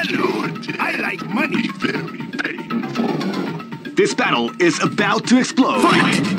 Hello, I like money. Very painful. This battle is about to explode. Fight!